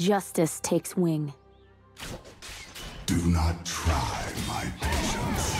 Justice takes wing. Do not try my patience.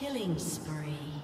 Killing spree.